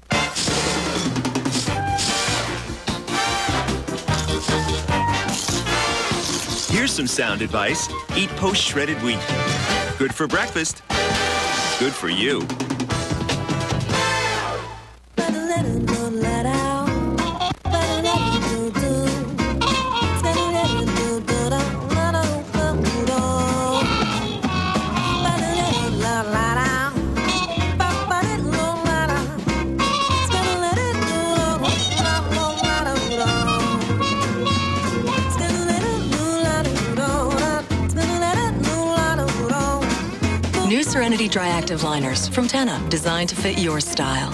Here's some sound advice. Eat post-shredded wheat. Good for breakfast. Good for you. New Serenity Dry Active Liners from Tena, designed to fit your style.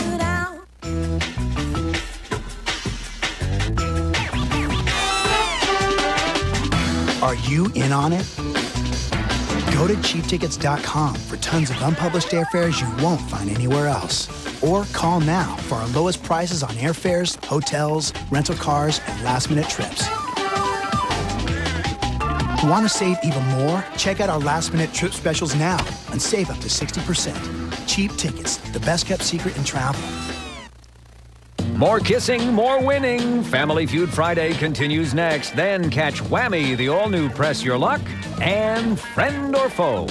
Are you in on it? Go to cheaptickets.com for tons of unpublished airfares you won't find anywhere else. Or call now for our lowest prices on airfares, hotels, rental cars, and last minute trips. Want to save even more? Check out our last minute trip specials now and save up to 60%. Cheap tickets, the best kept secret in travel. More kissing, more winning. Family Feud Friday continues next. Then catch Whammy, the all new Press Your Luck, and Friend or Foe.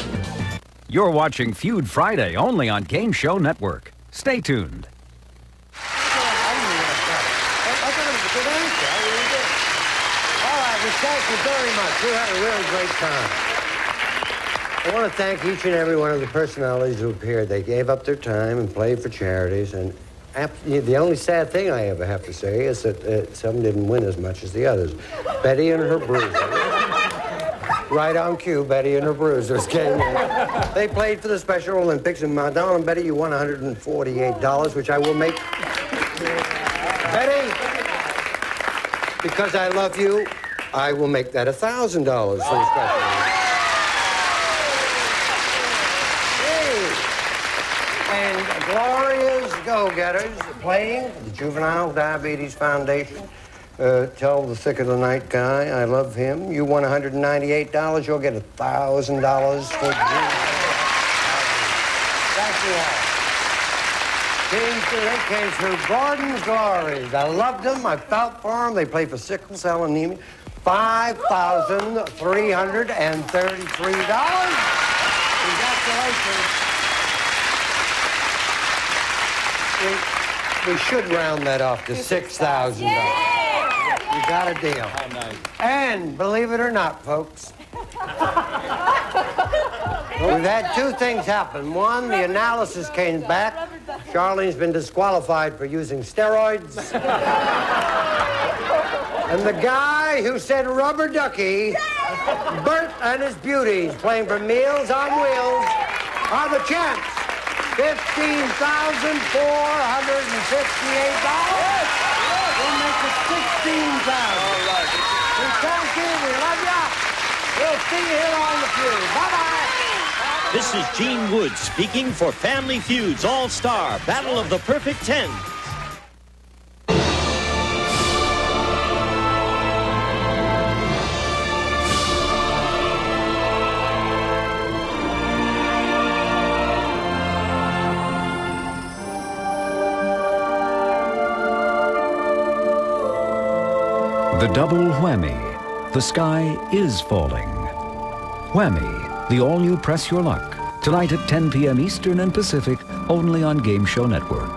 You're watching Feud Friday only on Game Show Network. Stay tuned. All right, we thank you very much. We had a really great time. I want to thank each and every one of the personalities who appeared. They gave up their time and played for charities. And the only sad thing I ever have to say is that uh, some didn't win as much as the others. Betty and her bruisers. right on cue, Betty and her bruisers came in. They played for the Special Olympics, and Madonna and Betty, you won $148, which I will make. Betty, because I love you, I will make that $1,000 for the Special And Gloria's go-getters playing for the Juvenile Diabetes Foundation. Uh, tell the Thicke of the Night guy I love him. You won $198. You'll get $1,000 for you. Thank you all. Came through, Gordon's Glories. I loved them. I felt for them. They played for sickle cell anemia. $5,333. Congratulations. We, we should round that off to $6,000. You got a deal. And believe it or not, folks, we've had two things happen. One, the analysis came back. Charlene's been disqualified for using steroids. and the guy who said rubber ducky, Bert and his beauties, playing for Meals on Wheels, are the champs. Fifteen thousand four hundred and fifty-eight dollars. We'll make it sixteen thousand. All right. We thank you. We love you. We'll see you here on the feud. Bye-bye. This is Gene Wood speaking for Family Feuds All Star Battle of the Perfect Ten. The double whammy. The sky is falling. Whammy, the all new Press Your Luck. Tonight at 10 p.m. Eastern and Pacific, only on Game Show Network.